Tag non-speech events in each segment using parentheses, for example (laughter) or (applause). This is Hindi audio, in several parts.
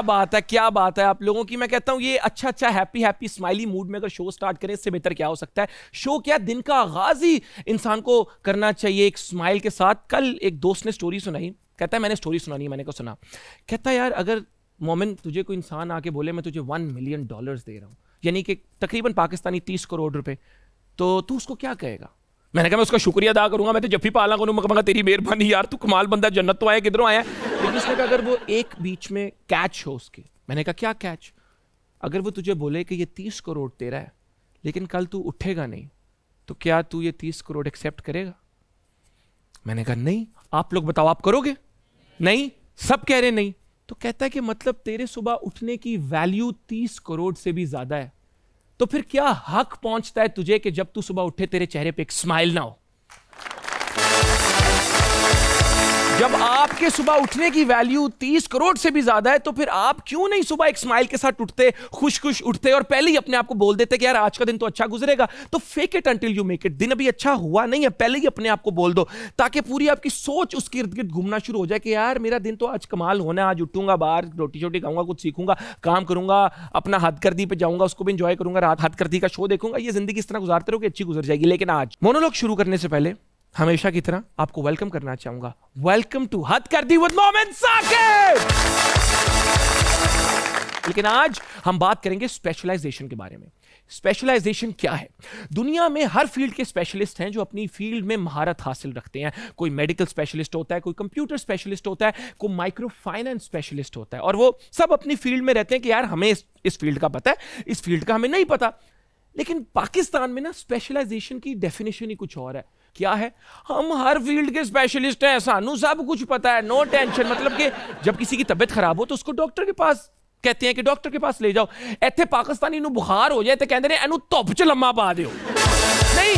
क्या बात है, क्या बात है आप लोगों की? मैं कहता हूँ, ये अच्छा अच्छा हैप्पी हैप्पी स्माइली मूड में अगर शो स्टार्ट करें, इससे बेहतर क्या हो सकता है? शो क्या? दिन का आगाज़ ही इंसान को करना चाहिए एक स्माइल के साथ। कल एक दोस्त ने स्टोरी सुनाई। कहता है, मैंने स्टोरी सुनानी मैंने को सुना। कहता है, यार, अगर मोमिन, तुझे कोई इंसान आके बोले, मैं तुझे वन मिलियन डॉलर्स दे रहा हूँ, यानी कि तकरीबन पाकिस्तानी तीस करोड़ रुपए तो तू उसको क्या कहेगा? मैंने कहा, मैं उसका शुक्रिया अदा करूँगा, मैं तो जब भी पाला करूँ, मैं तेरी मेहरबानी यार, तू कमाल बंदा जन्नत तो आया, किधरों आया लेकिन उसने कहा, अगर वो एक बीच में कैच हो उसके, मैंने कहा, क्या कैच अगर वो तुझे बोले कि ये तीस करोड़ तेरा है, लेकिन कल तू उठेगा नहीं तो क्या तू ये तीस करोड़ एक्सेप्ट करेगा? मैंने कहा, नहीं, आप लोग बताओ, आप करोगे? नहीं, सब कह रहे नहीं। तो कहता है कि मतलब तेरे सुबह उठने की वैल्यू तीस करोड़ से भी ज़्यादा है। तो फिर क्या हक पहुँचता है तुझे कि जब तू सुबह उठे तेरे चेहरे पे एक स्माइल ना हो? जब आपके सुबह उठने की वैल्यू तीस करोड़ से भी ज़्यादा है तो फिर आप क्यों नहीं सुबह एक स्माइल के साथ उठते खुश खुश उठते और पहले ही अपने आप को बोल देते कि यार, आज का दिन तो अच्छा गुजरेगा। तो fake it until you make it दिन अभी अच्छा हुआ नहीं है, पहले ही अपने आप को बोल दो, ताकि पूरी आपकी सोच उसके इर्द गिर्द घूमना शुरू हो जाए कि यार, मेरा दिन तो आज कमाल होना है, आज उठूँगा बाहर रोटी शोटी खाऊँगा, कुछ सीखूँगा, काम करूँगा, अपना हदकर्दी पे जाऊँगा, उसको भी इंजॉय करूँगा, रात हदकर्दी का शो देखूँगा, ये ज़िंदगी इस तरह गुजारते रहोगे, अच्छी गुजर जाएगी। लेकिन आज मोनोलॉग शुरू करने से पहले हमेशा की तरह आपको वेलकम करना चाहूँगा। वेलकम टू हद कर दी विद साकिब लेकिन आज हम बात करेंगे स्पेशलाइजेशन के बारे में। स्पेशलाइजेशन क्या है? दुनिया में हर फ़ील्ड के स्पेशलिस्ट हैं जो अपनी फ़ील्ड में महारत हासिल रखते हैं। कोई मेडिकल स्पेशलिस्ट होता है कोई कंप्यूटर स्पेशलिस्ट होता है कोई माइक्रो फाइनेंस स्पेशलिस्ट होता है। और वो सब अपनी फ़ील्ड में रहते हैं कि यार हमें इस, इस फ़ील्ड का पता है इस फ़ील्ड का हमें नहीं पता। लेकिन पाकिस्तान में ना स्पेशलाइजेशन की डेफिनेशन ही कुछ और है। क्या है हम हर फील्ड के स्पेशलिस्ट हैं सानू सब कुछ पता है नो टेंशन मतलब कि जब किसी की तबीयत खराब हो तो उसको डॉक्टर के पास कहते हैं कि डॉक्टर के पास ले जाओ ਇੱਥੇ ਪਾਕਿਸਤਾਨੀ ਨੂੰ ਬੁਖਾਰ ਹੋ ਜਾਏ ਤੇ ਕਹਿੰਦੇ ਨੇ ਇਹਨੂੰ ਧੁੱਪ 'ਚ ਲੰਮਾ ਪਾ ਦਿਓ ਨਹੀਂ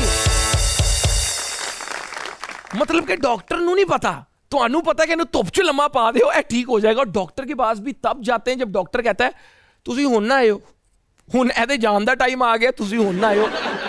मतलब कि डॉक्टर ਨੂੰ नहीं पता ਤੁਹਾਨੂੰ ਪਤਾ ਕਿ ਇਹਨੂੰ ਧੁੱਪ 'ਚ ਲੰਮਾ ਪਾ ਦਿਓ ਇਹ ਠੀਕ ਹੋ ਜਾਏਗਾ डॉक्टर के पास भी तब जाते हैं जब डॉक्टर कहता है ਤੁਸੀਂ ਹੁਣ ਨਾ ਆਇਓ ਹੁਣ ਇਹਦੇ ਜਾਣ ਦਾ ਟਾਈਮ ਆ ਗਿਆ ਤੁਸੀਂ ਹੁਣ ਨਾ ਆਇਓ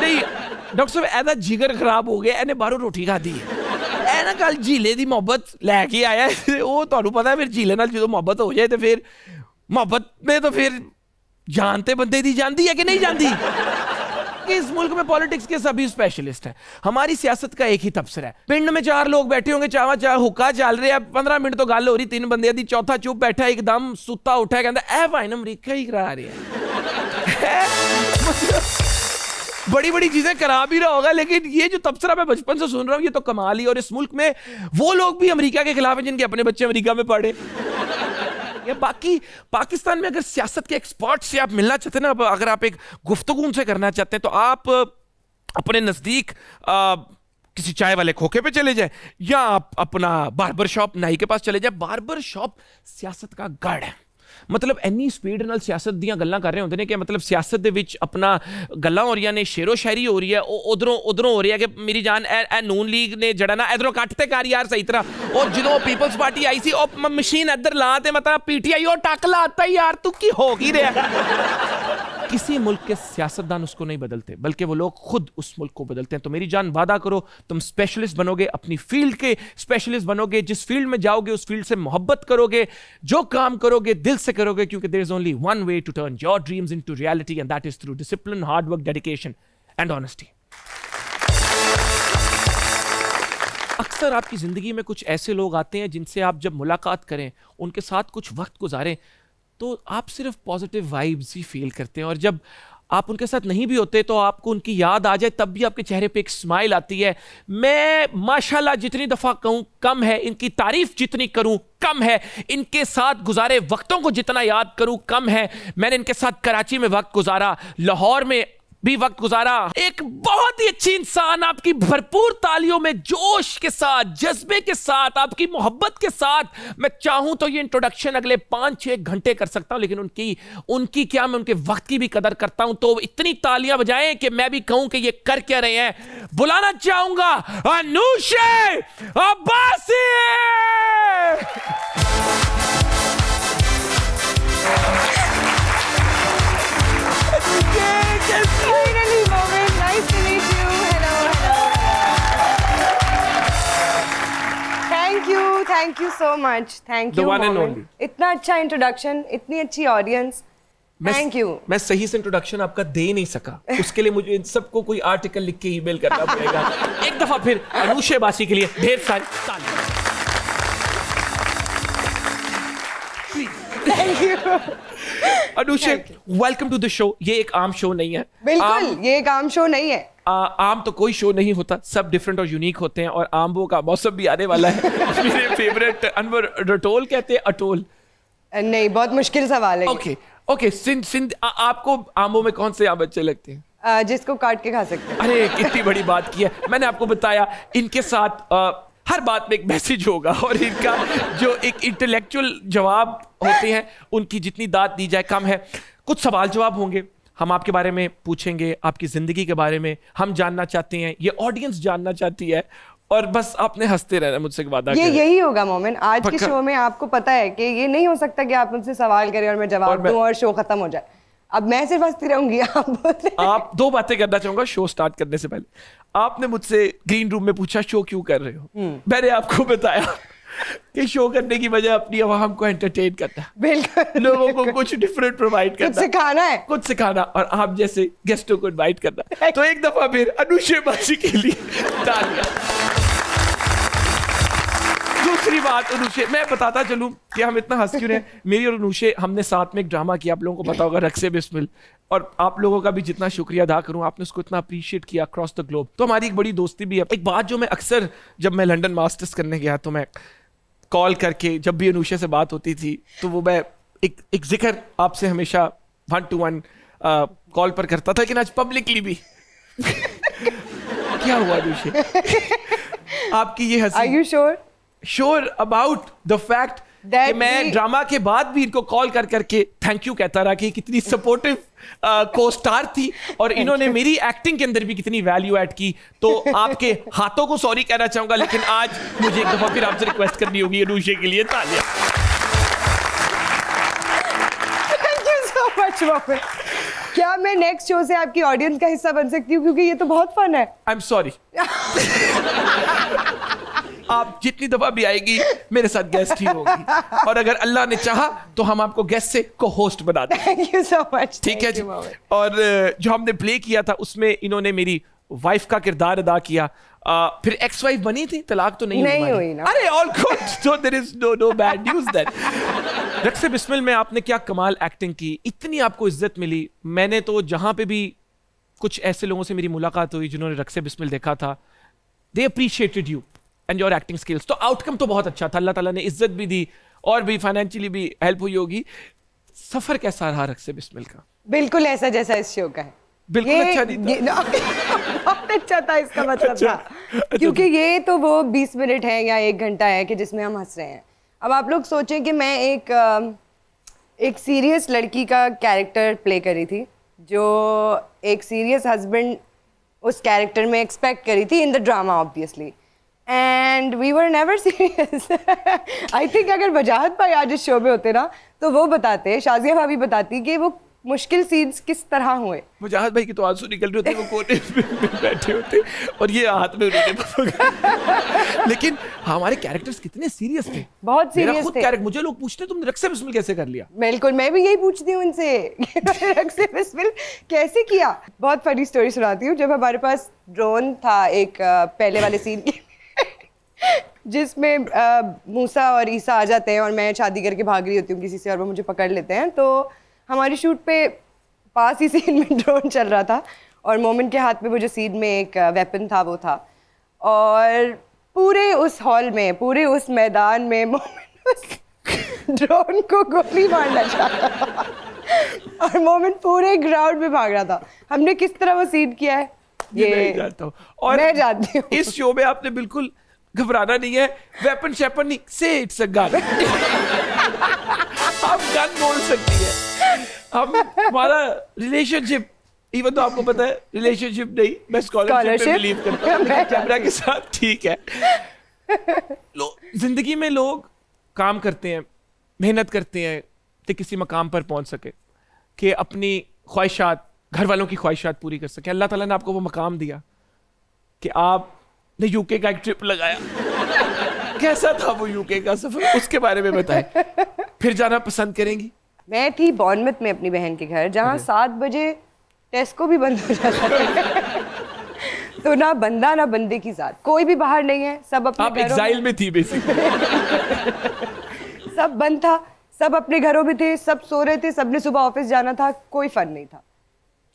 ਨਹੀਂ ਡਾਕਟਰ ਸਾਹਿਬ ਇਹਦਾ ਜਿਗਰ ਖਰਾਬ ਹੋ ਗਿਆ ਇਹਨੇ ਬਾਹਰੋਂ ਰੋਟੀ ਖਾਦੀ ਹੈ ਇਹ ਨਾ ਕੱਲ ਝੀਲੇ ਦੀ ਮੁਹੱਬਤ ਲੈ ਕੇ ਆਇਆ ਉਹ ਤੁਹਾਨੂੰ ਪਤਾ ਫਿਰ ਝੀਲੇ ਨਾਲ ਜਦੋਂ ਮੁਹੱਬਤ ਹੋ ਜਾਏ ਤੇ ਫਿਰ ਮੁਹੱਬਤ ਨੇ ਤਾਂ ਫਿਰ ਜਾਨ ਤੇ ਬੰਦੇ ਦੀ ਜਾਂਦੀ ਹੈ ਕਿ ਨਹੀਂ ਜਾਂਦੀ कि इस मुल्क में पॉलिटिक्स के सभी स्पेशलिस्ट हैं। हमारी सियासत का एक ही तबसरा है। पिंड में चार लोग बैठे होंगे, चावा चाह हुक्का चल रहे हैं। पंद्रह मिनट तो गल हो रही, तीन बंदे चौथा चुप बैठा, एकदम सुता उठा कहता ए भाई अमरीका ही करा रहे हैं। (laughs) बड़ी बड़ी चीज़ें करा भी रहा होगा, लेकिन ये जो तबसरा मैं बचपन से सुन रहा हूँ, ये तो कमाल ही। और इस मुल्क में वो लोग भी अमेरिका के खिलाफ हैं, जिनके अपने बच्चे अमेरिका में पढ़े। या बाकी, पाकिस्तान में अगर सियासत के एक्सपर्ट से आप मिलना चाहते हैं ना अगर आप एक गुफ्तगु उनसे करना चाहते हैं तो आप अपने नज़दीक किसी चाय वाले खोखे पे चले जाए, या आप अपना बारबर शॉप नाई के पास चले जाए। बार्बर शॉप सियासत का गढ़ है। ਮਤਲਬ ਇੰਨੀ ਸਪੀਡ ਨਾਲ ਸਿਆਸਤ ਦੀਆਂ ਗੱਲਾਂ ਕਰ ਰਹੇ ਹੁੰਦੇ ਨੇ ਕਿ ਮਤਲਬ ਸਿਆਸਤ ਦੇ ਵਿੱਚ ਆਪਣਾ ਗੱਲਾਂ ਹੋ ਰਹੀਆਂ ਨੇ ਸ਼ੇਰੋ ਸ਼ਾਇਰੀ ਹੋ ਰਹੀ ਹੈ, ਉਹ ਉਧਰੋਂ ਉਧਰੋਂ ਹੋ ਰਹੀ ਹੈ ਕਿ ਮੇਰੀ ਜਾਨ ਇਹ ਨੂਨ ਲੀਗ ਨੇ ਜਿਹੜਾ ਨਾ ਇਧਰੋਂ ਕੱਟ ਤੇ ਕਰ ਯਾਰ ਸਹੀ ਤਰ੍ਹਾਂ। ਉਹ ਜਦੋਂ ਪੀਪਲਸ ਪਾਰਟੀ ਆਈ ਸੀ, ਉਹ ਮਸ਼ੀਨ ਇੱਧਰ ਲਾ ਤੇ ਮਤਲਬ ਪੀਟੀਆਈ ਉਹ ਟੱਕ ਲਾਤਾ ਯਾਰ ਤੂੰ ਕੀ ਹੋ ਕੀ ਰਿਹਾ? किसी मुल्क के सियासतदान उसको नहीं बदलते, बल्कि वो लोग खुद उस मुल्क को बदलते हैं। तो मेरी जान, वादा करो, तुम स्पेशलिस्ट बनोगे अपनी फ़ील्ड के स्पेशलिस्ट बनोगे, जिस फ़ील्ड में जाओगे, उस फ़ील्ड से मोहब्बत करोगे, जो काम करोगे, दिल से करोगे, क्योंकि there is only one way to turn your dreams into reality and that is through discipline hard work dedication and honesty अक्सर आपकी ज़िंदगी में कुछ ऐसे लोग आते हैं जिनसे आप जब मुलाकात करें, उनके साथ कुछ वक्त गुजारें तो आप सिर्फ़ पॉजिटिव वाइब्स ही फील करते हैं और जब आप उनके साथ नहीं भी होते तो आपको उनकी याद आ जाए, तब भी आपके चेहरे पे एक स्माइल आती है। मैं, माशाल्लाह, जितनी दफ़ा कहूँ, कम है। इनकी तारीफ़ जितनी करूँ, कम है। इनके साथ गुजारे वक्तों को जितना याद करूँ, कम है। मैंने इनके साथ कराची में वक्त गुजारा, लाहौर में भी वक्त गुजारा। एक बहुत ही अच्छी इंसान आपकी भरपूर तालियों में जोश के साथ, जज्बे के साथ, आपकी मोहब्बत के साथ। मैं चाहूँ तो ये इंट्रोडक्शन अगले पाँच छह घंटे कर सकता हूँ, लेकिन उनकी उनकी क्या मैं उनके वक्त की भी कदर करता हूँ? तो इतनी तालियाँ बजाएँ कि मैं भी कहूँ कि ये कर क्या रहे हैं। बुलाना चाहूँगा, Anushay Abbasi! Finally, moment. Nice to meet you. Hello, hello. Thank you thank you so much thank you. इतना अच्छा इंट्रोडक्शन इतनी अच्छी ऑडियंस थैंक यू मैं सही से इंट्रोडक्शन आपका दे नहीं सका उसके लिए मुझे इन सबको कोई आर्टिकल लिख के ईमेल करना पड़ेगा एक दफ़ा फिर अनुषे बासी के लिए ढेर सारी thank you Anushay welcome to the show ये एक आम शो नहीं है। बिल्कुल आम, ये काम शो नहीं है। आ, आम तो कोई शो नहीं होता। सब डिफरेंट और यूनिक होते हैं और आम्बों का मौसम भी आने वाला है। मेरे फेवरेट अनवर रटोल कहते हैं अटोल नहीं बहुत मुश्किल सवाल है ओके ओके सिंध सिंध आपको आम्बों में कौन से आम अच्छे लगते हैं? जिसको काट के खा सकते हैं। अरे कितनी बड़ी बात की है। मैंने आपको बताया इनके साथ अ, हर बात में एक मैसेज होगा और इनका जो एक इंटेलेक्चुअल जवाब होते हैं उनकी जितनी दाद दी जाए कम है। कुछ सवाल जवाब होंगे। हम आपके बारे में पूछेंगे आपकी ज़िंदगी के बारे में। हम जानना चाहते हैं ये ऑडियंस जानना चाहती है। और बस आपने हँसते रहना मुझसे वादा ये यही होगा मोमेंट आज के शो में आपको पता है कि ये नहीं हो सकता कि आप मुझसे सवाल करें और मैं जवाब दूँ और शो खत्म हो जाए। अब मैं सिर्फ़ हंसती रहूँगी आप आप दो बातें करना चाहूँगा शो स्टार्ट करने से पहले। आपने मुझसे ग्रीन रूम में पूछा शो क्यों कर रहे हो? मैंने आपको बताया कि शो करने की वजह अपनी आवाम को एंटरटेन करना बिल्कुल। लोगों को कुछ डिफरेंट प्रोवाइड करना कुछ सिखाना है। कुछ सिखाना और आप जैसे गेस्टों को इनवाइट करना। तो एक दफ़ा फिर अनुशे बाजी के लिए (laughs) तालियाँ दूसरी बात अनुषे मैं बताता चलूँ कि हम इतना हंस क्यों रहे मेरी और अनुषे हमने साथ में एक ड्रामा किया, आप लोगों को पता होगा, रक्से बिस्मिल। और आप लोगों का भी जितना शुक्रिया अदा करूँ, आपने उसको इतना अप्रिशिएट किया अक्रॉस द ग्लोब तो हमारी एक बड़ी दोस्ती भी है। एक बात जो मैं अक्सर जब मैं लंदन मास्टर्स करने गया तो मैं कॉल करके जब भी अनुषा से बात होती थी तो वो मैं एक एक ज़िक्र आपसे हमेशा वन टू वन कॉल पर करता था लेकिन आज पब्लिकली भी। (laughs) क्या हुआ अनुषा? आपकी ये हँसी are you sure sure about the fact कि मैं ड्रामा के बाद भी इनको कॉल कर करके थैंक यू कहता रहा कि कितनी सपोर्टिव को स्टार थी और इन्होंने मेरी एक्टिंग के अंदर भी कितनी वैल्यू ऐड की। तो आपके हाथों को सॉरी कहना चाहूँगा लेकिन आज मुझे एक दफ़ा फिर आपसे रिक्वेस्ट करनी होगी अनुषे के लिए तालियाँ। क्या मैं नेक्स्ट शो से आपकी ऑडियंस का हिस्सा बन सकती हूँ? क्योंकि ये तो बहुत फन है। आई एम सॉरी आप जितनी दफ़ा भी आएगी मेरे साथ गेस्ट ही होगी। और अगर अल्लाह ने चाहा तो हम आपको गेस्ट से को होस्ट बना दें थैंक यू सो मच ठीक है जी? और जो हमने प्ले किया था उसमें इन्होंने मेरी वाइफ का किरदार अदा किया। अ, फिर एक्स वाइफ बनी थी? तलाक तो नहीं नहीं हुई ना। अरे all good so there is no no bad news then Raqse Bismil में आपने क्या कमाल एक्टिंग की? इतनी आपको इज़्ज़त मिली। मैंने तो जहाँ पे भी कुछ ऐसे लोगों से मेरी मुलाकात हुई जिन्होंने रक्से बिस्मिल देखा था। They appreciated you and your acting skills तो आउटकम तो बहुत अच्छा था अल्लाह ताला ने इज़्ज़त भी दी और भी फाइनेंशियली भी हेल्प हुई होगी। सफ़र कैसा रहा रक्से बिस्मिल का? बिल्कुल ऐसा जैसा इस शो का है। बिल्कुल ये- अच्छा नहीं था। ये- (laughs) बहुत अच्छा था इसका मतलब अच्छा, था। अच्छा। क्योंकि ये तो वो 20 मिनट है या एक घंटा है कि जिसमें हम हंस रहे हैं। अब आप लोग सोचें कि मैं एक एक सीरियस लड़की का कैरेक्टर प्ले करी थी जो एक सीरियस हस्बैंड उस कैरेक्टर में एक्सपेक्ट करी थी in the drama obviously and we were never serious I think अगर वजाहत भाई आज इस शो में होते ना तो वो बताते शाजिया भाभी बताती कि वो मुश्किल सीन्स किस तरह हुए। मुजाहिद भाई की तो आँसू निकल रहे होते वो कोने में बैठे होते और ये हाथ में उन्होंने लेकिन हमारे कैरेक्टर्स कितने सीरियस थे। बहुत मेरा खुद थे। कैरेक्टर मुझे लोग पूछते तुमने रक्से बिस्मिल कैसे कर लिया? बिल्कुल मैं भी यही पूछती हूँ उनसे रक्से बिस्मिल कैसे किया? बहुत फनी स्टोरी सुनाती हूँ जब हमारे पास ड्रोन था एक पहले वाले सीन की। जिसमें मूसा और ईसा आ जाते हैं और मैं शादी करके भाग रही होती हूँ किसी से और वो मुझे पकड़ लेते हैं। तो हमारी शूट पे पास ही सीन में ड्रोन चल रहा था और मोमिन के हाथ में वो जो सीन में एक वेपन था वो था। और पूरे उस हॉल में पूरे उस मैदान में मोमिन (laughs) उस ड्रोन को गोली मारना चाहता और मोमिन पूरे ग्राउंड में भाग रहा था। हमने किस तरह वो सीन किया है? ये मैं जानता हूँ। और मैं जानती हूँ। इस शो में आपने बिल्कुल घबराना नहीं है वेपन शेपन नहीं से इट्स अ गन आप गन बोल सकती है। हम हमारा रिलेशनशिप इवन तो आपको पता है रिलेशनशिप नहीं मैं स्कॉलरशिप में बिलीव करता हूँ कैमरा के साथ ठीक है। ज़िंदगी में लोग काम करते हैं मेहनत करते हैं कि किसी मकाम पर पहुँच सके कि अपनी ख्वाहिशात घर वालों की ख्वाहिशात पूरी कर सके। अल्लाह ताला ने आपको वो मकाम दिया कि आपने यूके का एक ट्रिप लगाया। कैसा था वो यूके का सफ़र? उसके बारे में बताएँ। फिर जाना पसंद करेंगी? मैं थी बॉर्नमथ में अपनी बहन के घर जहाँ सात बजे टेस्को भी बंद हो जाता है तो ना बंदा ना बंदे की साथ कोई भी बाहर नहीं है सब अपने आप एग्जाइल में थी बेसिकली सब बंद था सब अपने घरों में थे सब सो रहे थे सबने सुबह ऑफ़िस जाना था कोई फन नहीं था।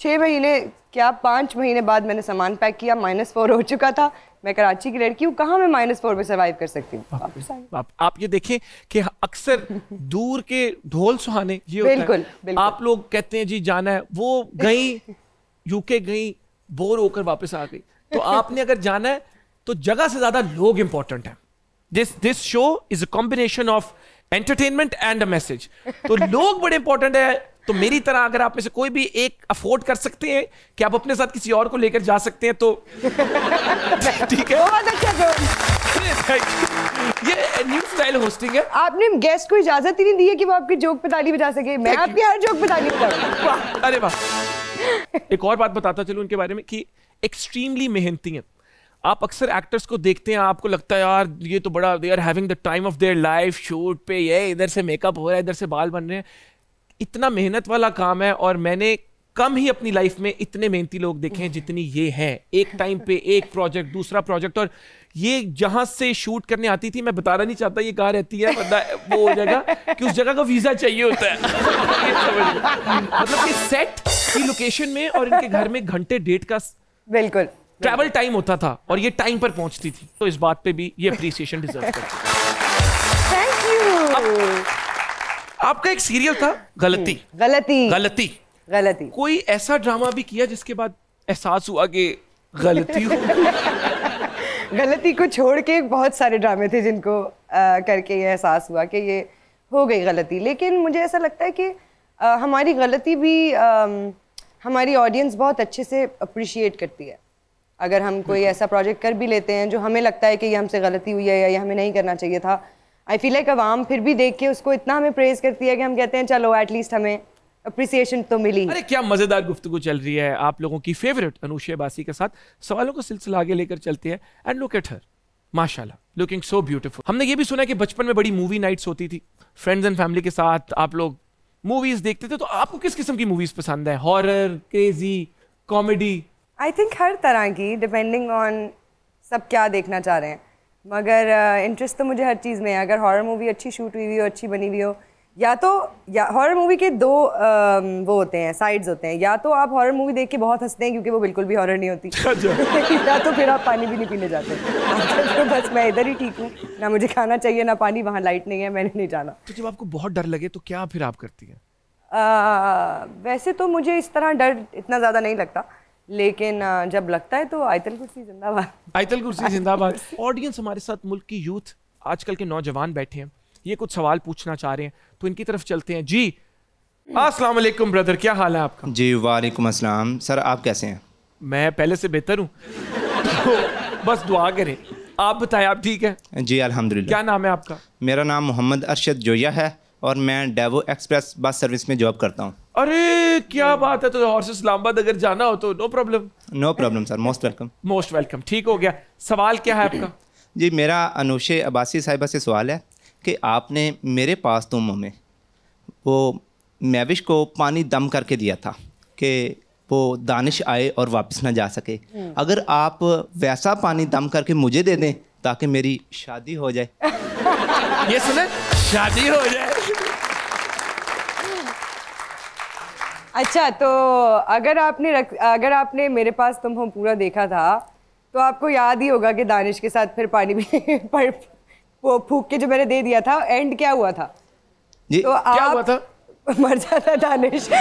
छः महीने क्या पाँच महीने बाद मैंने सामान पैक किया माइनस फोर हो चुका था। मैं कराची की लड़की हूँ कहाँ मैं माइनस फोर में सर्वाइव कर सकती हूँ? आप, आप ये देखें कि अक्सर (laughs) दूर के ढोल सुहाने ये होता है। बिल्कुल, बिल्कुल। आप लोग कहते हैं जी जाना है। वो गई (laughs) यूके गई बोर होकर वापस आ गई। तो (laughs) आपने अगर जाना है तो जगह से ज़्यादा लोग इंपॉर्टेंट है। This this show is a combination of entertainment and a message तो लोग बड़े इंपॉर्टेंट है। तो मेरी तरह अगर आप में से कोई भी एक अफोर्ड कर सकते हैं कि आप अपने साथ किसी और को लेकर जा सकते हैं तो (laughs) ठीक है। बहुत अच्छा (laughs) ये न्यू स्टाइल होस्टिंग है। आपने गेस्ट को इजाज़त ही नहीं दी है कि वो आपकी जोक पे ताली बजा सके। मैं आपकी हर जोक पे ताली बजाऊँगी वाह (laughs) अरे वाह। एक और बात बताता चलूँ उनके बारे में कि एक्सट्रीमली मेहनती हैं। आप अक्सर एक्टर्स को देखते हैं, आपको लगता है, यार, ये तो बड़ा they are having the time of their life shoot पे, ये, इधर से मेकअप हो रहा है, इधर से बाल बन रहे हैं। इतना मेहनत वाला काम है और मैंने कम ही अपनी लाइफ में इतने मेहनती लोग देखे हैं जितनी ये हैं। एक टाइम पे एक प्रोजेक्ट दूसरा प्रोजेक्ट और ये जहाँ से शूट करने आती थी, मैं बताना नहीं चाहता ये कहाँ रहती है वो हो जाएगा कि उस जगह का वीज़ा चाहिए होता है। (laughs) मतलब कि सेट की लोकेशन में और इनके घर में घंटे डेट का बिल्कुल। ट्रैवल टाइम होता था और ये टाइम पर पहुँचती थी। तो इस बात पे भी ये अप्रिसिएशन डिजर्व करती है। थैंक यू आपका एक सीरियल था गलती। गलती। गलती। गलती। कोई ऐसा ड्रामा भी किया जिसके बाद एहसास हुआ कि गलती हो? (laughs) गलती को छोड़ के बहुत सारे ड्रामे थे जिनको अ, करके ये एहसास हुआ कि ये हो गई गलती। लेकिन मुझे ऐसा लगता है कि अ, हमारी गलती भी अम, हमारी ऑडियंस बहुत अच्छे से अप्रिशिएट करती है। अगर हम कोई ऐसा प्रोजेक्ट कर भी लेते हैं जो हमें लगता है कि ये हमसे गलती हुई है या ये हमें नहीं करना चाहिए था। आई फील लाइक अवाम फिर भी देख के उसको इतना हमें प्रेज करती है कि हम कहते हैं चलो एटलीस्ट हमें अप्रिसिएशन तो मिली। अरे क्या मज़ेदार गुफ्तगू चल रही है आप लोगों की फेवरेट अनुषे बासी के साथ। सवालों का सिलसिला आगे लेकर चलते हैं। एंड लुक एट हर माशाल्लाह लुकिंग सो ब्यूटीफुल हमने ये भी सुना कि बचपन में बड़ी मूवी नाइट्स होती थी। फ्रेंड्स एंड फैमिली के साथ आप लोग मूवीज़ देखते थे तो आपको किस किस्म की मूवीज़ पसंद है? Horror crazy comedy I think हर तरह की डिपेंडिंग ऑन सब क्या देखना चाह रहे हैं। मगर इंटरेस्ट uh, तो मुझे हर चीज़ में है। अगर हॉरर मूवी अच्छी शूट हुई हुई हो अच्छी बनी हुई हो या तो या हॉरर मूवी के दो अम, वो होते हैं साइड्स होते हैं। या तो आप हॉरर मूवी देख के बहुत हँसते हैं क्योंकि वो बिल्कुल भी हॉरर नहीं होती। (laughs) (laughs) या तो फिर आप पानी भी नहीं पीने जाते। तो बस मैं इधर ही ठीक हूँ। ना मुझे खाना चाहिए ना पानी वहाँ लाइट नहीं है मैंने नहीं जाना। तो जब आपको बहुत डर लगे तो क्या फिर आप करती हैं? आ, वैसे तो मुझे इस तरह डर इतना ज़्यादा नहीं लगता। लेकिन जब लगता है तो आयतल कुर्सी जिंदाबाद। आयतल कुर्सी जिंदाबाद। (laughs) ऑडियंस हमारे साथ मुल्क की यूथ आजकल के नौजवान बैठे हैं। ये कुछ सवाल पूछना चाह रहे हैं तो इनकी तरफ़ चलते हैं। जी अस्सलाम वालेकुम ब्रदर क्या हाल है आपका? जी वालेकुम अस्सलाम। सर आप कैसे हैं? मैं पहले से बेहतर हूँ। तो बस दुआ करें। आप बताएँ आप ठीक है? जी अल्हम्दुलिल्लाह। क्या नाम है आपका? मेरा नाम मोहम्मद अरशद जोया है और मैं डेवो एक्सप्रेस बस सर्विस में जॉब करता हूँ। अरे क्या बात है तो लाहौर से इस्लामाबाद अगर जाना हो तो no problem no problem sir most welcome most welcome ठीक हो गया। सवाल क्या है आपका? (clears throat) जी मेरा अनुशे अबासी साहिबा से सवाल है कि आपने मेरे पास तुम में वो मैविश को पानी दम करके दिया था कि वो दानिश आए और वापस ना जा सके। अगर आप वैसा पानी दम करके मुझे दे दें ताकि मेरी शादी हो जाए। (laughs) ये सुने शादी हो जाए। अच्छा तो अगर आपने रख अगर आपने मेरे पास तुम हो पूरा देखा था तो आपको याद ही होगा कि दानिश के साथ फिर पानी भी (laughs) पर वो फूक के जो मैंने दे दिया था एंड क्या हुआ था? जी तो क्या आप हुआ था? मर जाता दानिश।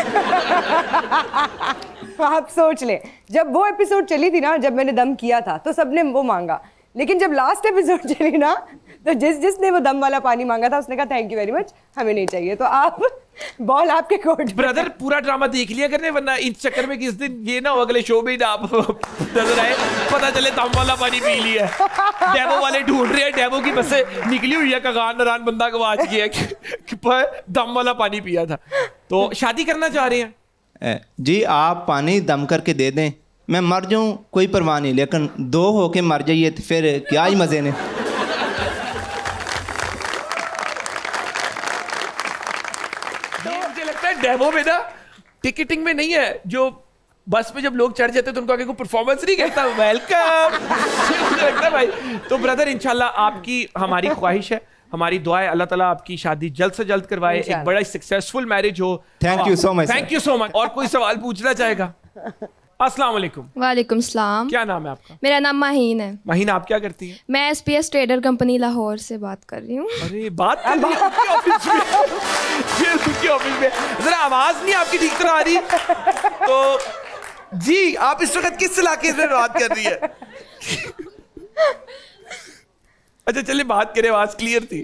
आप सोच लें जब वो एपिसोड चली थी ना जब मैंने दम किया था तो सबने वो मांगा। लेकिन जब लास्ट एपिसोड चली ना तो जिस जिसने वो दम वाला पानी मांगा था उसने कहा थैंक यू वेरी मच हमें नहीं चाहिए। तो आप (laughs) बॉल आपके कोर्ट ब्रदर पूरा ड्रामा देख लिया करने वरना इस चक्कर में किस दिन ये ना हो अगले शो में आप (laughs) नज़र आए। पता चले दम वाला पानी पी लिया। डेमो वाले ढूंढ रहे हैं डेमो की बस निकली हुई है कगान नरान बंदा को आज किया कि, कि पर दम वाला पानी पिया था। तो शादी करना चाह रहे हैं? जी आप पानी दम करके दे दें। मैं मर जाऊँ कोई परवाह नहीं लेकिन दो होके मर जाइए तो फिर क्या ही मज़े ने। डेमो में ना टिकटिंग में नहीं है जो बस में जब लोग चढ़ जाते तो उनको आगे कोई परफॉर्मेंस नहीं करता वेलकम (laughs) लगता भाई तो ब्रदर इंशाल्लाह आपकी हमारी ख्वाहिश है हमारी दुआ है अल्लाह ताला आपकी शादी जल्द से जल्द करवाए एक बड़ा सक्सेसफुल मैरिज हो। You so much, sir. Thank you so much और कोई सवाल पूछना चाहेगा? अस्सलाम वालेकुम। वालेकुम सलाम। क्या नाम है आपका? मेरा नाम माहीन है। महीना आप क्या करती हैं? मैं S P S trader company Lahore से बात कर रही हूँ। अरे बात कर रही है (laughs) ऑफ़िस में। जरा आवाज़ नहीं आपकी ठीक तरह आ रही। तो जी आप इस वक्त किस इलाके से बात कर रही है? अच्छा चलिए बात करें आवाज़ क्लियर थी।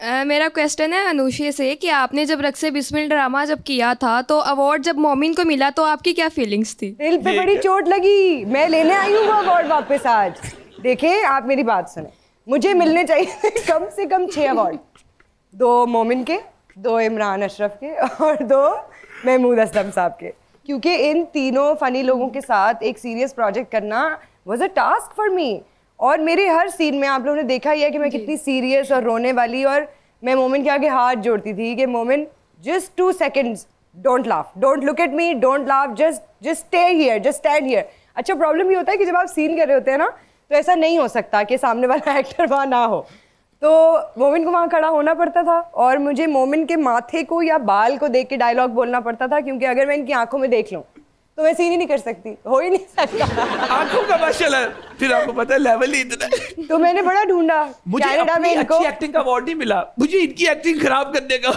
अ, मेरा क्वेश्चन है अनुषी से कि आपने जब रक्से बिस्मिल ड्रामा जब किया था तो अवार्ड जब मोमिन को मिला तो आपकी क्या फीलिंग्स थी? दिल पे बड़ी चोट लगी। मैं लेने आई हूँ वो अवार्ड वापस आज। देखिए आप मेरी बात सुने। मुझे मिलने चाहिए कम से कम छह अवार्ड दो मोमिन के दो इमरान अशरफ के (laughs) और दो महमूद असलम साहब के। क्योंकि इन तीनों फनी लोगों के साथ एक सीरियस प्रोजेक्ट करना was a task for me और मेरे हर सीन में आप लोगों ने देखा ही है कि मैं कितनी सीरियस और रोने वाली और मैं मोमिन के आगे हाथ जोड़ती थी कि Momin just two seconds don't laugh don't look at me don't laugh just just stay here just stand here अच्छा प्रॉब्लम ये होता है कि जब आप सीन कर रहे होते हैं ना तो ऐसा नहीं हो सकता कि सामने वाला (laughs) एक्टर वहाँ ना हो। तो मोमिन को वहाँ खड़ा होना पड़ता था और मुझे मोमिन के माथे को या बाल को देख के डायलॉग बोलना पड़ता था क्योंकि अगर मैं इनकी आँखों में देख लूँ तो मैं सीन ही नहीं कर सकती। हो ही नहीं सकता। आँखों का माशाल्लाह फिर आपको पता है लेवल ही इतना तो मैंने बड़ा ढूंढा मुझे कनाडा में इनको अच्छी एक्टिंग का अवार्ड नहीं मिला। मुझे इनकी एक्टिंग खराब करने का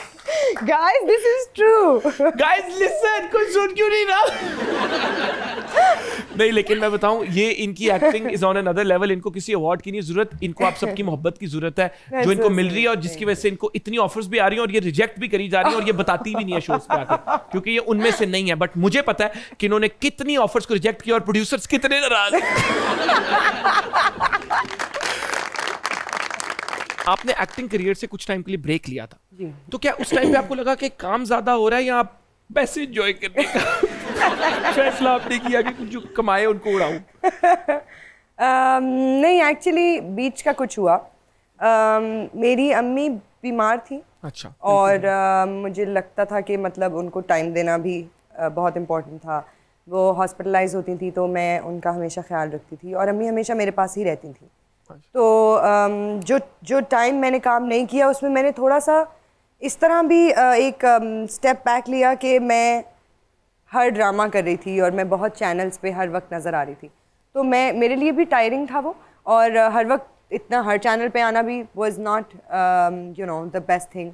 (laughs) award this is true. Guys this is true guys listen कोई सुन क्यों नहीं रहा? नहीं लेकिन मैं बताऊँ ये इनकी acting is on another level इनको किसी अवार्ड की नहीं ज़रूरत इनको आप सबकी मोहब्बत की ज़रूरत है जो इनको मिल रही है और जिसकी वजह से इनको इतनी ऑफर्स भी आ रही हैं और ये रिजेक्ट भी करी जा रही हैं और ये बताती भी नहीं है शोज़ पे आकर क्योंकि ये उनमें से नहीं है. बट मुझे पता है कि इन्होंने कितनी ऑफर्स को रिजेक्ट किया और प्रोड्यूसर्स कितने नाराज़ हैं। आपने एक्टिंग करियर से कुछ टाइम के लिए ब्रेक लिया था। तो क्या उस टाइम पे आपको लगा कि काम ज़्यादा हो रहा है या आप पैसे एंजॉय करने का फैसला आपने किया कि कुछ जो कमाए उनको उड़ाऊं। (laughs) um, नहीं एक्चुअली बीच का कुछ हुआ। um, मेरी अम्मी बीमार थी। अच्छा और uh, मुझे लगता था कि मतलब उनको टाइम देना भी uh, बहुत इम्पोर्टेंट था। वो हॉस्पिटलाइज होती थी तो मैं उनका हमेशा ख्याल रखती थी और अम्मी हमेशा मेरे पास ही रहती थी। तो um, जो जो टाइम मैंने काम नहीं किया उसमें मैंने थोड़ा सा इस तरह भी एक स्टेप बैक लिया कि मैं हर ड्रामा कर रही थी और मैं बहुत चैनल्स पे हर वक्त नज़र आ रही थी। तो मैं मेरे लिए भी टायरिंग था वो और हर वक्त इतना हर चैनल पे आना भी was not you know the best thing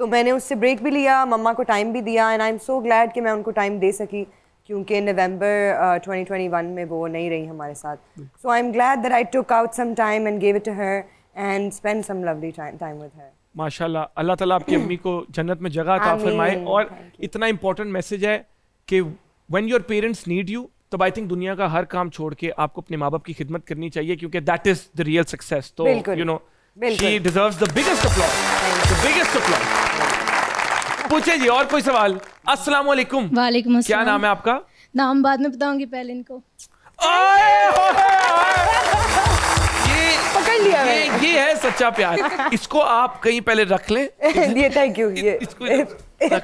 तो मैंने उससे ब्रेक भी लिया मम्मा को टाइम भी दिया and I am so glad कि मैं उनको टाइम दे सकी। क्योंकि नवंबर uh, 2021 में वो नहीं रही हमारे साथ। So I am glad that I took out some time and give it to her and spend some lovely time with her माशाल्लाह अल्लाह ताला आपकी अम्मी को जन्नत में जगह अता फरमाए और इतना इंपॉर्टेंट मैसेज है कि when your parents need you तब आई थिंक दुनिया का हर काम छोड़ के आपको अपने माँ बाप की खिदमत करनी चाहिए क्योंकि that is the real success तो you know she deserves the biggest applause the biggest applause पूछे जी और कोई सवाल? अस्सलाम वालेकुम वालेकुम क्या नाम है आपका? नाम बाद में बताऊँगी पहले इनको। आए ये पकड़ लिया ये ये है सच्चा प्यार। इसको आप कहीं पहले रख लें। (laughs) ये थैंक यू ये। इसको-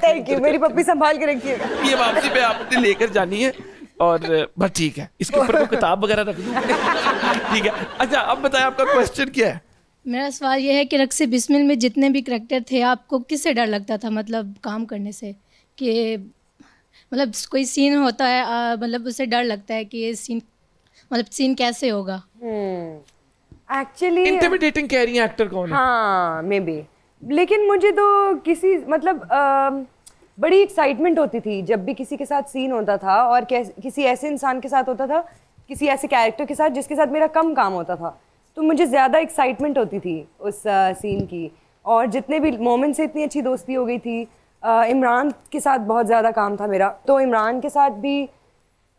थैंक यू मेरी पप्पी संभाल के रखिएगा ये वापसी पे आपने लेकर जानी है और बस ठीक है। इसके ऊपर कोई किताब वगैरह रख दूँ? (laughs) ठीक है। अच्छा अब बताएँ आपका क्वेश्चन क्या है? मेरा सवाल ये है कि रक्से बिस्मिल में जितने भी करेक्टर थे आपको किससे डर लगता था मतलब काम करने से? कि मतलब कोई सीन होता है आ, मतलब उससे डर लगता है कि ये सीन मतलब सीन कैसे होगा? एक्चुअली इंटिमिडेटिंग कह रही है एक्टर कौन है? हाँ मे बी लेकिन मुझे तो किसी मतलब अम, बड़ी एक्साइटमेंट होती थी जब भी किसी के साथ सीन होता था और किसी ऐसे इंसान के साथ होता था किसी ऐसे कैरेक्टर के साथ जिसके साथ मेरा कम काम होता था। तो मुझे ज़्यादा एक्साइटमेंट होती थी उस सीन की। और जितने भी मोमेंट से इतनी अच्छी दोस्ती हो गई थी इमरान के साथ बहुत ज़्यादा काम था मेरा। तो इमरान के साथ भी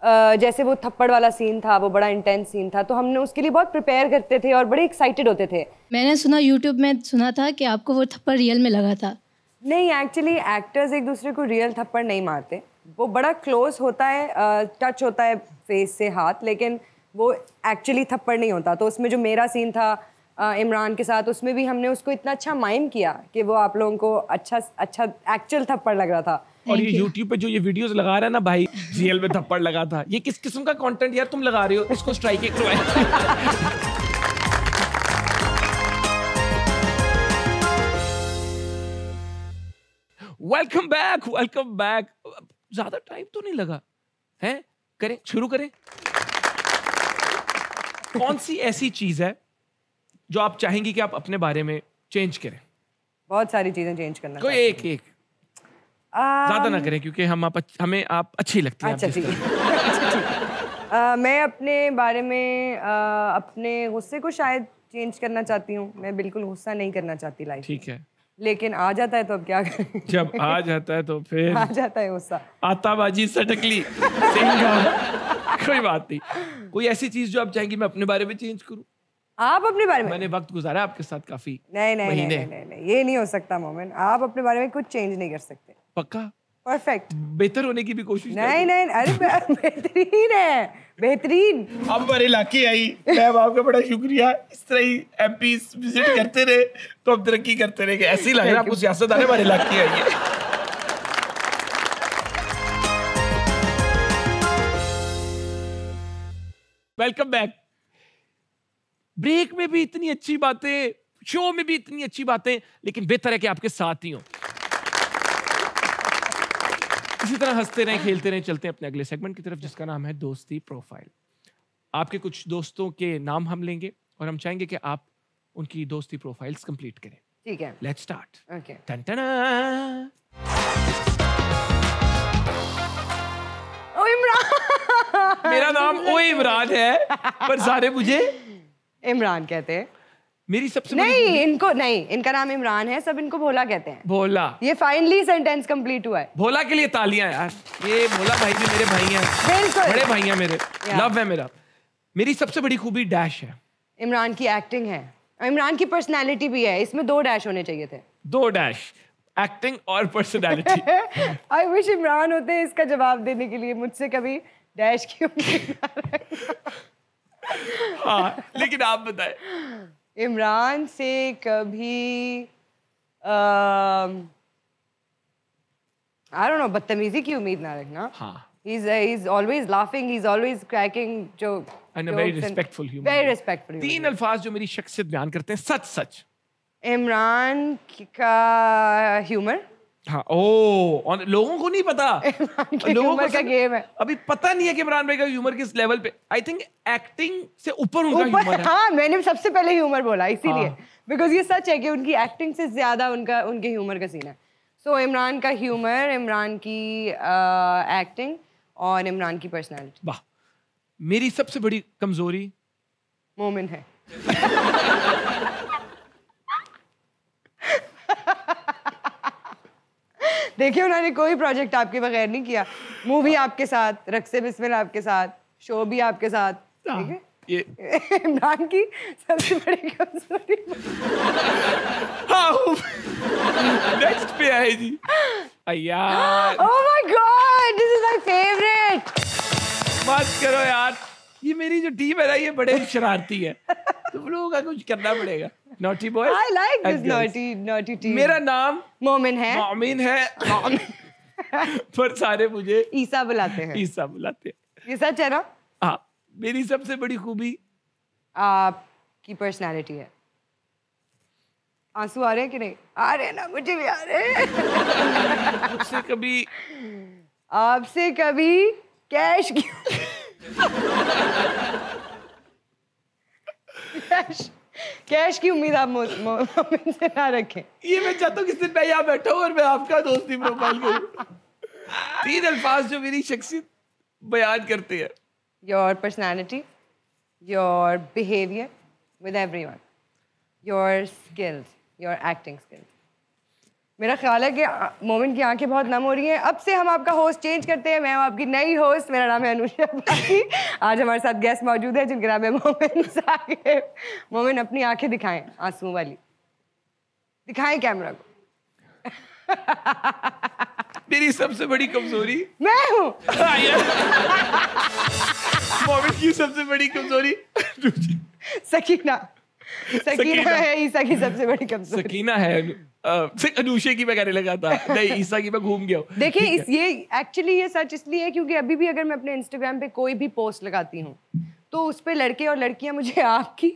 अ, जैसे वो थप्पड़ वाला सीन था वो बड़ा इंटेंस सीन था तो हमने उसके लिए बहुत प्रिपेयर करते थे और बड़े एक्साइटेड होते थे। मैंने सुना यूट्यूब में सुना था कि आपको वो थप्पड़ रियल में लगा था। नहीं एक्चुअली एक्टर्स एक दूसरे को रियल थप्पड़ नहीं मारते। वो बड़ा क्लोज होता है टच होता है फेस से हाथ लेकिन वो एक्चुअली थप्पड़ नहीं होता। तो उसमें जो मेरा सीन था इमरान के साथ उसमें भी हमने उसको इतना अच्छा माइम किया कि वो आप लोगों को अच्छा अच्छा एक्चुअल थप्पड़ लग रहा था। और ये YouTube पे जो ये वीडियोस लगा रहा है ना भाई रियल में थप्पड़ लगा था। ये किस किस्म का कंटेंट यार तुम लगा रहे हो? इसको स्ट्राइक एक वेलकम बैक वेलकम बैक ज़्यादा टाइम तो नहीं लगा। है? करें शुरू करें। कौन सी ऐसी चीज़ है जो आप चाहेंगी कि आप अपने बारे में चेंज करें? बहुत सारी चीज़ें चेंज करना कोई एक एक। ज़्यादा ना करें क्योंकि हम आप हमें आप अच्छी लगती हैं (laughs) अच्छा ठीक है। अच्छा, मैं अपने बारे में अ, अपने गुस्से को शायद चेंज करना चाहती हूँ। मैं बिल्कुल गुस्सा नहीं करना चाहती लाइफ ठीक है। लेकिन आ जाता है तो अब क्या करें? जब आ जाता है तो (laughs) फिर आ जाता है गुस्सा। आताबाजी सटकली। (laughs) कोई बात नहीं। कोई ऐसी चीज़ जो आप चाहेंगी मैं अपने बारे में चेंज करूँ? आप अपने बारे में मैंने वक्त गुजारा आपके साथ काफ़ी नहीं नहीं नहीं महीने। नहीं नहीं नहीं, ये नहीं हो सकता मोमेंट आप अपने बारे में कुछ चेंज नहीं कर सकते। पक्का? परफेक्ट बेहतर होने की भी कोशिश नहीं नहीं अरे (laughs) बेहतरीन है बेहतरीन। अब हमारे इलाके आई मैम आपका बड़ा शुक्रिया। इस तरह ही एम विज़िट करते रहे तो हम तरक्की करते रहे ऐसे ही लग रहा है आपको सियासत आने हमारे इलाके आई है। वेलकम बैक ब्रेक में भी इतनी अच्छी बातें शो में भी इतनी अच्छी बातें लेकिन बेहतर है कि आपके साथ ही हो। इसी तरह हँसते रहें खेलते रहें चलते हैं अपने अगले सेगमेंट की तरफ़ जिसका नाम है दोस्ती प्रोफ़ाइल आपके कुछ दोस्तों के नाम हम लेंगे और हम चाहेंगे कि आप उनकी दोस्ती प्रोफाइल्स कंप्लीट करें। ठीक है। लेट्स स्टार्ट ओके टन टन मेरा नाम ओ इमरान है पर सारे मुझे इमरान कहते हैं। मेरी सबसे नहीं इनको नहीं इनका नाम इमरान है सब इनको भोला कहते हैं। भोला। ये फाइनली सेंटेंस कंप्लीट हुआ है। भोला के लिए तालियाँ यार। ये भोला भाई भी मेरे भाई हैं। बिल्कुल। बड़े भाई हैं मेरे। लव है मेरा। मेरी सबसे बड़ी खूबी डैश है। इमरान की एक्टिंग है। इमरान की पर्सनैलिटी भी है। इसमें दो डैश होने चाहिए थे। दो डैश एक्टिंग और पर्सनालिटी आई विश इमरान होते इसका जवाब देने के लिए मुझसे कभी। डैश क्यों है? हाँ लेकिन आप बताएँ इमरान से कभी आई डोंट नो बदतमीजी की उम्मीद ना रखना हाँ He's uh, he's always laughing. He's always cracking joke. And a very respectful human Very respectful. तीन अल्फाज जो मेरी शख्सियत बयान करते हैं सच सच. इमरान का ह्यूमर हाँ ओ और लोगों को नहीं पता। (laughs) के लोगों का सब- game है। अभी पता नहीं है कि इमरान भाई का ह्यूमर किस लेवल पे। आई थिंक एक्टिंग से ऊपर उनका ऊपर ह्यूमर है। हाँ मैंने सबसे पहले ह्यूमर बोला इसीलिए। हाँ। बिकॉज़ ये सच है कि उनकी एक्टिंग से ज़्यादा उनका उनके ह्यूमर का सीन है। सो इमरान का ह्यूमर इमरान की एक्टिंग और इमरान की पर्सनैलिटी वाह मेरी सबसे बड़ी कमज़ोरी मोमिन है। (laughs) देखिए उन्होंने कोई प्रोजेक्ट आपके बगैर नहीं किया। मूवी आपके साथ रक्से बिस्मिल आपके साथ शो भी आपके साथ ठीक है? ये (laughs) इमरान की सबसे बड़ी कमज़ोरी हाँ नेक्स्ट पे आए जी यार ओह my god this is my favourite बात करो यार। ये मेरी जो टीम है ना ये बड़े शरारती है। तुम लोगों का कुछ करना पड़ेगा। Naughty boy I like this naughty naughty team मेरा नाम मोमिन है। मोमिन है। (laughs) पर सारे मुझे ईसा बुलाते हैं। ईसा बुलाते हैं। ये सच है ना? हाँ मेरी सबसे बड़ी खूबी? आपकी पर्सनालिटी है। आँसू आ रहे हैं कि नहीं? आ रहे हैं ना मुझे भी आ रहे हैं। मुझसे कभी आपसे कभी कैश क्यों (laughs) (laughs) कैश कैश की उम्मीद आप मोमिन से ना रखें। ये मैं चाहता हूँ किस दिन मैं यहाँ बैठा हूँ और मैं आपका दोस्ती प्रोफ़ाइल करूँ तीन अल्फाज जो मेरी शख्सियत बयान करते हैं। Personality your behaviour with everyone your skills your acting skills. मेरा ख्याल है कि मोमिन की आँखें बहुत नम हो रही हैं। अब से हम आपका होस्ट चेंज करते हैं। मैं हूँ आपकी नई होस्ट मेरा नाम है अनुषा बाकी आज हमारे साथ गेस्ट मौजूद है जिनका नाम है मोमिन साकिब मोमिन अपनी आँखें दिखाएँ आँसू वाली। दिखाएँ कैमरा को। मेरी सबसे बड़ी कमज़ोरी? मैं हूँ। हाँ, मोमिन की सबसे बड़ी कमज़ोरी? सकीना। सकीना है ईसा की सबसे बड़ी कमज़ोरी। सकीना है। (laughs) अनुषे की मैं कहने लगा था नहीं ईसा की मैं घूम गया हूँ। देखिए ये एक्चुअली ये सच इसलिए है क्योंकि अभी भी अगर मैं अपने इंस्टाग्राम पे कोई भी पोस्ट लगाती हूँ तो उस पे लड़के और लड़कियाँ मुझे (laughs) आपकी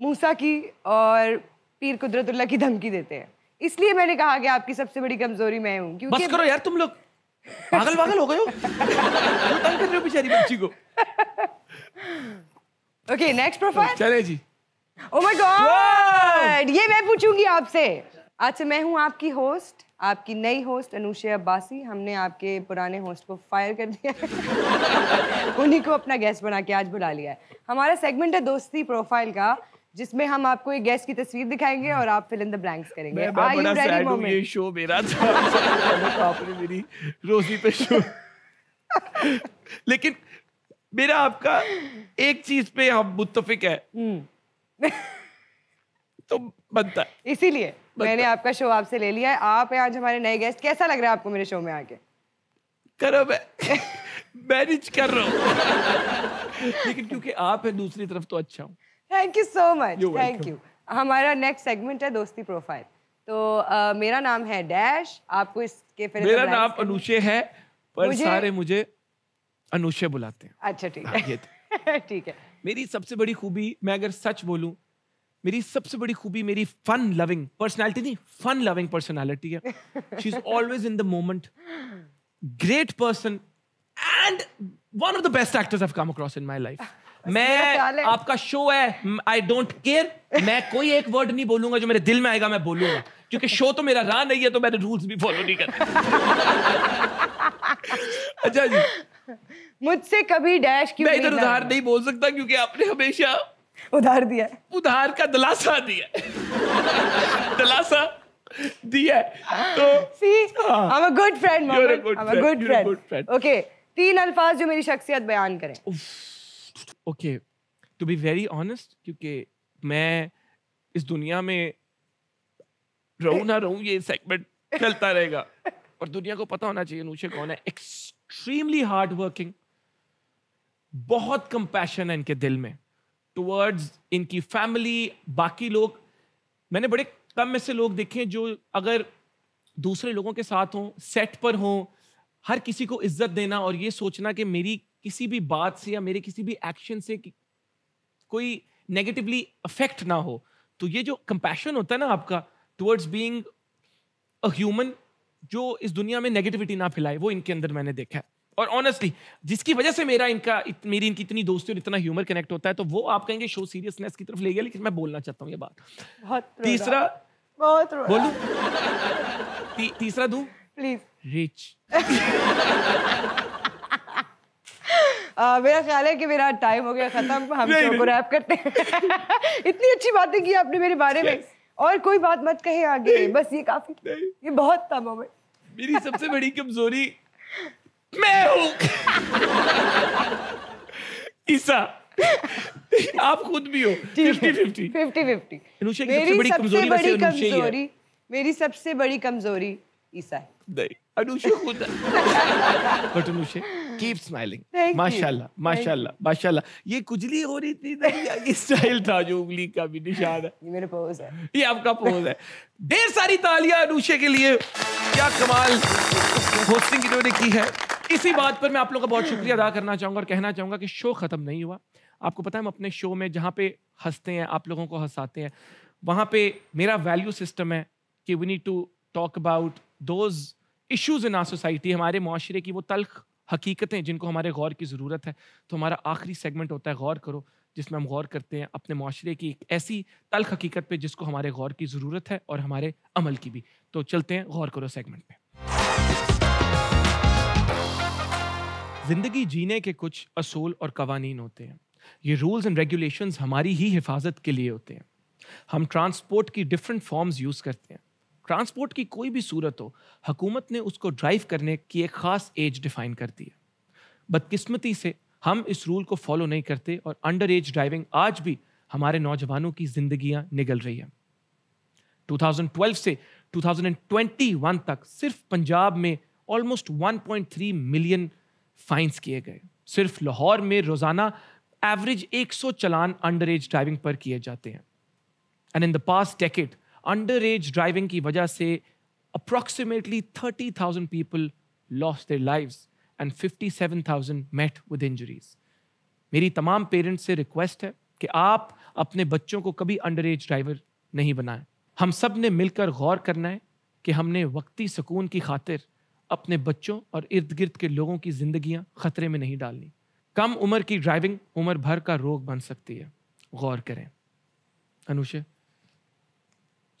मूसा की और पीर कुदरतुल्ला की धमकी देते हैं। इसलिए मैंने कहा कि आपकी सबसे बड़ी कमज़ोरी मैं हूँ क्योंकि बस करो यार तुम लोग पागल पागल हो गए हो। (laughs) तंग कर रहे हो बेचारी बच्ची को? ओके नेक्स्ट प्रोफ़ाइल चले जी। ओ माय गॉड ये मैं पूछूँगी आपसे। आज से मैं हूँ आपकी होस्ट आपकी नई होस्ट अनुषे अब्बासी। हमने आपके पुराने होस्ट को फायर कर दिया है। (laughs) उन्हीं को अपना गेस्ट बना के आज बुला लिया है। हमारा सेगमेंट है दोस्ती प्रोफ़ाइल का जिसमें हम आपको एक गेस्ट की तस्वीर दिखाएँगे और आप फिल इन द ब्लैंक्स करेंगे। मैं, मैं बड़ा ready, सैड ये शो मेरा था। आपने मेरी रोजी पे शो (laughs) लेकिन मेरा आपका एक चीज़ पे हम मुत्तफिक है। हम्म। तो बनता है। इसीलिए। मैंने आपका शो आपसे ले लिया है। आप हैं आज हमारे नए गेस्ट कैसा लग रहा है आपको मेरे शो में आके? करो मैं मैनेज कर रहा हूँ। (laughs) लेकिन क्योंकि आप है दूसरी तरफ़ तो अच्छा हूँ। Thank you so much thank you हमारा नेक्स्ट सेगमेंट है दोस्ती प्रोफ़ाइल तो अ, मेरा नाम है डैश। आपको इसके फिर मेरा नाम अनुषे है पर मुझे- सारे मुझे अनुषे बुलाते हैं। अच्छा ठीक हाँ, है। (laughs) ठीक है। मेरी सबसे बड़ी खूबी मैं अगर सच बोलूँ मेरी सबसे बड़ी खूबी मेरी फन लविंग पर्सनालिटी नहीं फन लविंग पर्सनालिटी है। She is always in the moment great person and one of the best actors I come across in my life मैं आपका शो है आई डोंट केयर मैं कोई एक वर्ड नहीं बोलूँगा जो मेरे दिल में आएगा मैं बोलूँगा। क्योंकि शो तो मेरा रहा नहीं है तो मैंने रूल्स भी फॉलो नहीं करते (laughs) अच्छा जी। मुझसे कभी डैश क्यों मैं इधर उधार नहीं बोल सकता क्योंकि आपने हमेशा उधार दिया है। उधार का दिलासा दिया दिलासा दिया तो a Mohammed. good I'm a friend. good You're a friend. good friend. Okay, तीन अल्फाज जो मेरी शख्सियत बयान करें okay to be very honest क्योंकि मैं इस दुनिया में रहूँ ना रहूँ ये सेगमेंट चलता रहेगा और दुनिया को पता होना चाहिए नूशे कौन है एक्सट्रीमली हार्ड वर्किंग बहुत कंपैशन है इनके दिल में टुवर्ड्स इनकी फैमिली बाकी लोग, मैंने बड़े कम में से लोग देखे जो अगर दूसरे लोगों के साथ हों सेट पर हों, हर किसी को इज़्ज़त देना और ये सोचना कि मेरी किसी भी बात से या मेरे किसी भी एक्शन से कोई नेगेटिवली अफेक्ट ना हो। तो ये जो कंपैशन होता है ना आपका टुवर्ड्स बीइंग अ ह्यूमन जो इस दुनिया में नेगेटिविटी ना फैलाए, वो इनके अंदर मैंने देखा है। और ऑनेस्टली जिसकी वजह से मेरा इनका इत, मेरी इनकी इतनी दोस्ती और इतना ह्यूमर कनेक्ट होता है तो वो आप कहेंगे शो सीरियसनेस की तरफ़ ले गया लेकिन मैं बोलना चाहता हूँ ये बात। तीसरा बहुत बोलू? ती, तीसरा दूँ? प्लीज़ रिच (laughs) मेरा ख्याल है कि मेरा टाइम हो गया खत्म हम शो को रैप करते हैं। (laughs) इतनी अच्छी बातें की आपने मेरे बारे में। और कोई बात मत कहे आगे बस ये काफ़ी ये बहुत था मोमेंट मेरी सबसे बड़ी कमज़ोरी मैं हूँ ईसा आप खुद भी हो। Fifty fifty fifty fifty Anusha की सबसे मेरी बड़ी सबसे कमज़ोरी बड़ी। कमज़ोरी मेरी सबसे बड़ी कमज़ोरी ईसा है। नहीं अनुषा खुद बट अनुषा कीप स्माइलिंग माशाल्लाह माशाल्लाह माशाल्लाह। ये खुजली हो रही थी ना ये स्टाइल था जो उंगली का भी निशान है? ये मेरे पोज है। ये आपका पोज है। ढेर सारी तालियाँ अनुषे के लिए। क्या कमाल। होस्टिंग इन्होंने की है? इसी बात पर मैं आप लोगों का बहुत शुक्रिया अदा करना चाहूँगा और कहना चाहूँगा कि शो खत्म नहीं हुआ। आपको पता है हम अपने शो में जहाँ पे हँसते हैं, आप लोगों को हंसाते हैं, वहाँ पे मेरा वैल्यू सिस्टम है कि we need to talk about those issues in our society हमारे माशरे की वो तल्ख हकीकतें जिनको हमारे गौर की ज़रूरत है। तो हमारा आखिरी सेगमेंट होता है गौर करो, जिसमें हम गौर करते हैं अपने माशरे की एक ऐसी तल्ख हकीकत पे जिसको हमारे गौर की ज़रूरत है और हमारे अमल की भी। तो चलते हैं गौर करो सेगमेंट पे। ज़िंदगी जीने के कुछ असूल और कवानीन होते हैं। ये रूल्स एंड रेगुलेशंस हमारी ही हिफाजत के लिए होते हैं। हम ट्रांसपोर्ट की डिफरेंट फॉर्म्स यूज़ करते हैं। ट्रांसपोर्ट की कोई भी सूरत हो, हुकूमत ने उसको ड्राइव करने की एक ख़ास एज डिफाइन कर दी है। बदकिस्मती से हम इस रूल को फॉलो नहीं करते और अंडर एज ड्राइविंग आज भी हमारे नौजवानों की जिंदगियाँ निगल रही है। 2012 से 2021 तक सिर्फ़ पंजाब में ऑलमोस्ट 1.3 मिलियन फाइन्स किए गए। सिर्फ़ लाहौर में रोज़ाना average 100 challan under age driving पर किए जाते हैं। And in the past decade under age driving की वजह से approximately 30,000 people lost their lives and 57,000 met with injuries मेरी तमाम पेरेंट्स से रिक्वेस्ट है कि आप अपने बच्चों को कभी अंडर एज ड्राइवर नहीं बनाएँ। हम सबने मिलकर गौर करना है कि हमने वक्ती सुकून की खातिर अपने बच्चों और इर्द गिर्द के लोगों की जिंदगियाँ खतरे में नहीं डालनी। कम उम्र की ड्राइविंग उम्र भर का रोग बन सकती है। गौर करें। अनुषे?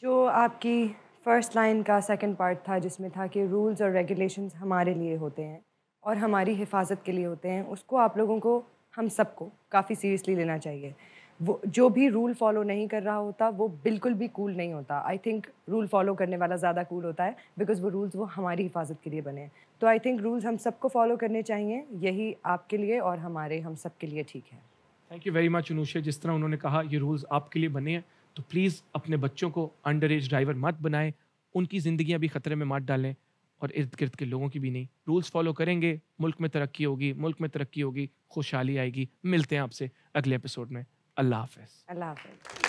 जो आपकी फ़र्स्ट लाइन का सेकंड पार्ट था, जिसमें था कि रूल्स और रेगुलेशंस हमारे लिए होते हैं और हमारी हिफाजत के लिए होते हैं, उसको आप लोगों को, हम सबको काफ़ी सीरियसली लेना चाहिए। वो, जो भी रूल फॉलो नहीं कर रहा होता, वो बिल्कुल भी कूल cool नहीं होता। आई थिंक रूल फॉलो करने वाला ज़्यादा कूल cool होता है बिकॉज़ वो रूल्स वो हमारी हिफाजत के लिए बने हैं। तो आई थिंक रूल्स हम सबको फॉलो करने चाहिए, यही आपके लिए और हमारे, हम सब के लिए ठीक है। Thank you very much Anushay जिस तरह उन्होंने कहा, ये रूल्स आपके लिए बने हैं तो प्लीज़ अपने बच्चों को अंडर एज ड्राइवर मत बनाएँ, उनकी ज़िंदगियाँ भी खतरे में मत डालें, और इर्द गिर्द के लोगों की भी नहीं। रूल्स फॉलो करेंगे, मुल्क में तरक्की होगी, मुल्क में तरक्की होगी, खुशहाली आएगी। मिलते हैं आपसे अगले एपिसोड में। अल्लाह हाफिज़ अल्लाह हाफिज़